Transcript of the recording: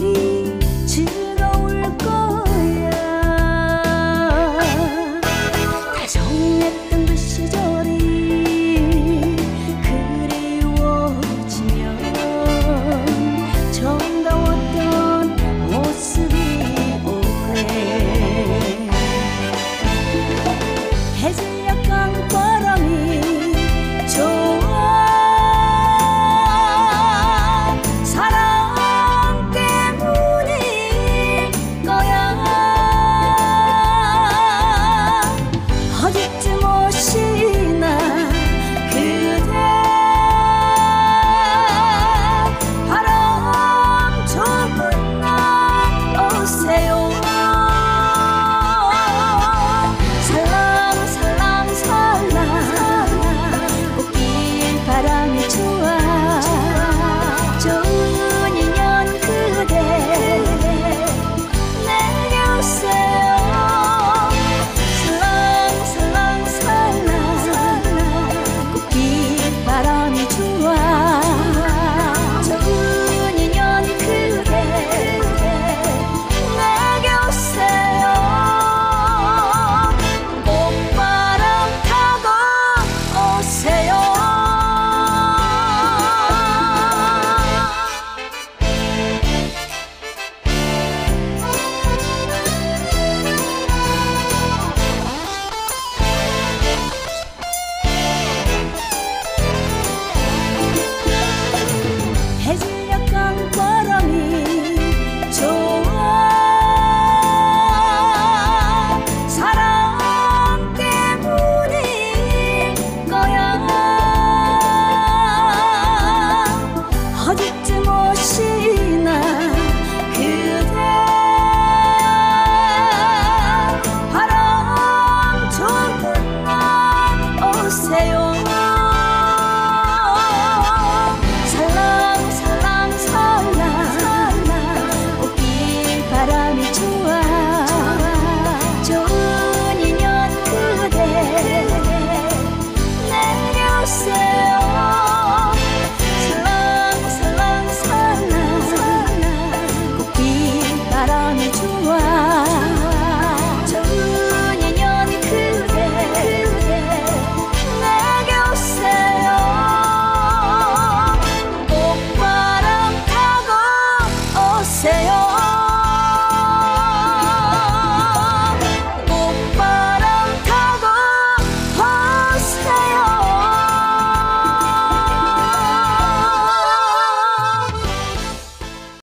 diri せよ